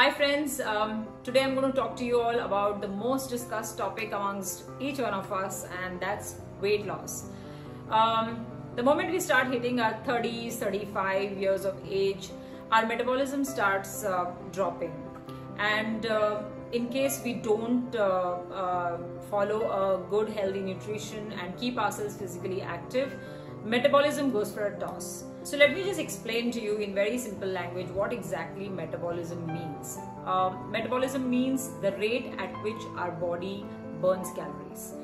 Hi friends, um, today I'm going to talk to you all about the most discussed topic amongst each one of us and that's weight loss. Um, the moment we start hitting our 30s, 35 years of age, our metabolism starts uh, dropping and uh, in case we don't uh, uh follow a good healthy nutrition and keep ourselves physically active, metabolism goes for a toss. So let me just explain to you in very simple language what exactly metabolism means. Um, metabolism means the rate at which our body burns calories.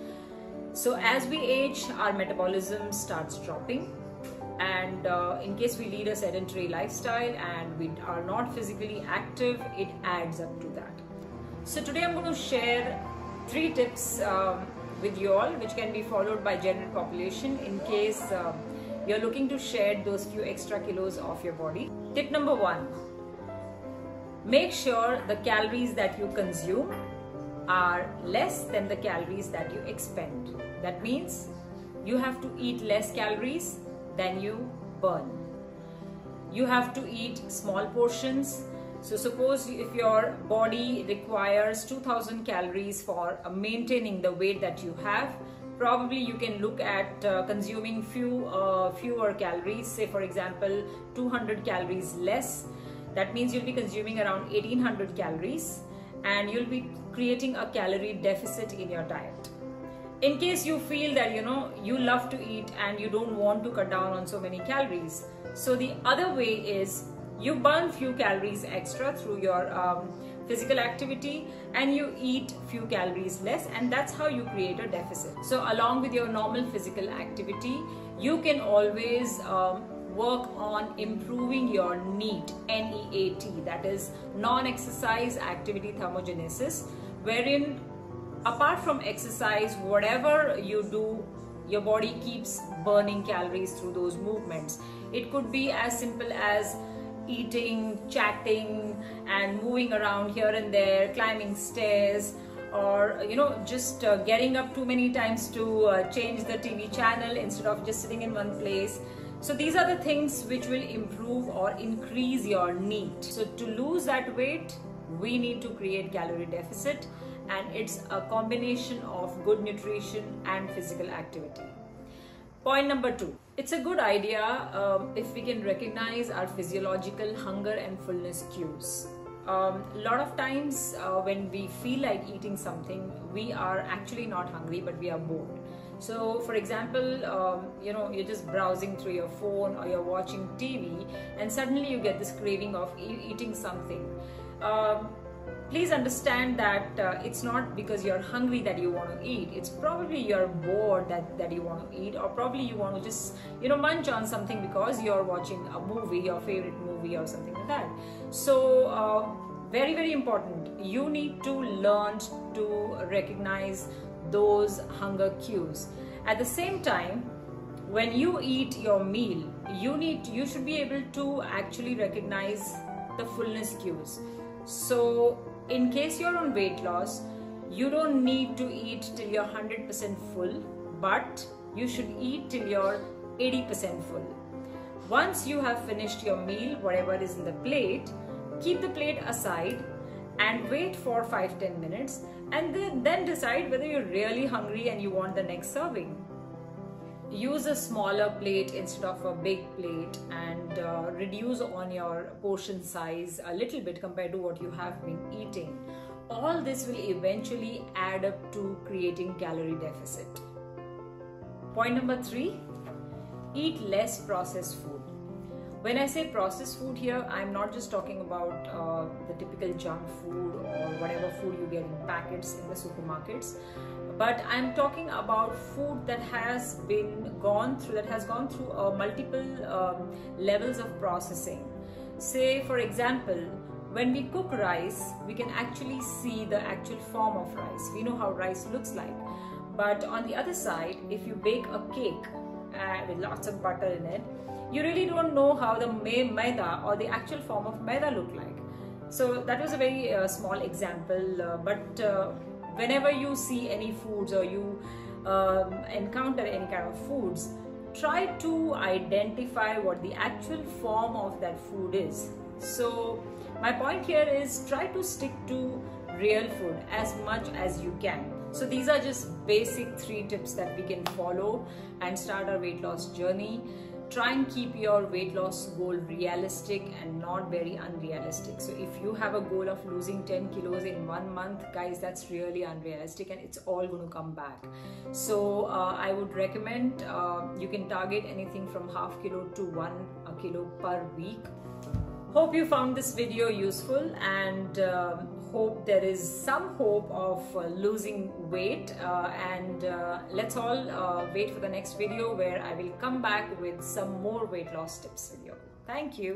So as we age, our metabolism starts dropping and uh, in case we lead a sedentary lifestyle and we are not physically active, it adds up to that. So today I'm going to share three tips um, with you all which can be followed by general population in case uh, you're looking to shed those few extra kilos off your body. Tip number one, make sure the calories that you consume are less than the calories that you expend. That means you have to eat less calories than you burn. You have to eat small portions. So suppose if your body requires 2000 calories for maintaining the weight that you have, probably you can look at uh, consuming few uh, fewer calories say for example 200 calories less. That means you'll be consuming around 1800 calories and you'll be creating a calorie deficit in your diet. In case you feel that you know you love to eat and you don't want to cut down on so many calories. So the other way is you burn few calories extra through your um, physical activity and you eat few calories less and that's how you create a deficit so along with your normal physical activity you can always um, work on improving your NEAT, N-E-A-T, that is non-exercise activity thermogenesis, wherein apart from exercise, whatever you do, your body keeps burning calories through those movements. It could be as simple as eating, chatting, and moving around here and there, climbing stairs, or you know, just uh, getting up too many times to uh, change the TV channel instead of just sitting in one place. So these are the things which will improve or increase your NEAT. So to lose that weight, we need to create calorie deficit and it's a combination of good nutrition and physical activity. Point number two, it's a good idea um, if we can recognize our physiological hunger and fullness cues. Um, a lot of times uh, when we feel like eating something, we are actually not hungry, but we are bored. So, for example, um, you know, you're just browsing through your phone or you're watching TV, and suddenly you get this craving of e eating something. Um, please understand that uh, it's not because you're hungry that you want to eat. It's probably you're bored that, that you want to eat or probably you want to just you know munch on something because you're watching a movie your favorite movie or something like that. So uh, very very important. You need to learn to recognize those hunger cues. At the same time when you eat your meal you need you should be able to actually recognize the fullness cues. So in case you're on weight loss, you don't need to eat till you're 100% full, but you should eat till you're 80% full. Once you have finished your meal, whatever is in the plate, keep the plate aside and wait for 5-10 minutes and then, then decide whether you're really hungry and you want the next serving use a smaller plate instead of a big plate and uh, reduce on your portion size a little bit compared to what you have been eating. All this will eventually add up to creating calorie deficit. Point number 3 eat less processed food. When I say processed food here, I'm not just talking about uh, the typical junk food or whatever food you get in packets in the supermarkets. But I'm talking about food that has been gone through that has gone through uh, multiple um, levels of processing. Say for example when we cook rice we can actually see the actual form of rice. We know how rice looks like. But on the other side if you bake a cake uh, with lots of butter in it you really don't know how the maida or the actual form of maida look like so that was a very uh, small example uh, but uh, whenever you see any foods or you um, encounter any kind of foods, try to identify what the actual form of that food is. So my point here is try to stick to real food as much as you can so these are just basic three tips that we can follow and start our weight loss journey try and keep your weight loss goal realistic and not very unrealistic. So if you have a goal of losing 10 kilos in one month guys that's really unrealistic and it's all going to come back. So uh, i would recommend uh, you can target anything from half kilo to one kilo per week. Hope you found this video useful and uh, hope there is some hope of uh, losing weight uh, and uh, let's all uh, wait for the next video where I will come back with some more weight loss tips video. Thank you.